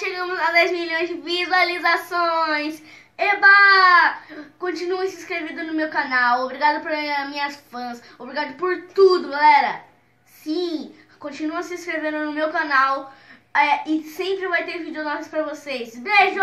chegamos a 10 milhões de visualizações. Eba! Continue se inscrevendo no meu canal. Obrigado por minhas fãs. Obrigado por tudo, galera. Sim, continua se inscrevendo no meu canal. É, e sempre vai ter vídeo novos pra vocês. Beijo!